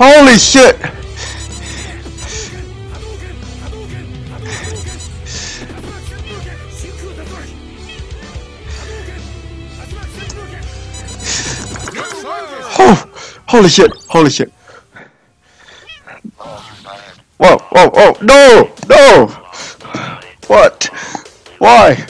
Holy shit! oh, holy shit, holy shit. Whoa, whoa, whoa, no, no! What? Why?